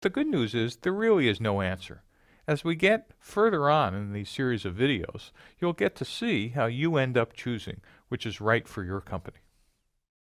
The good news is there really is no answer. As we get further on in these series of videos, you'll get to see how you end up choosing which is right for your company.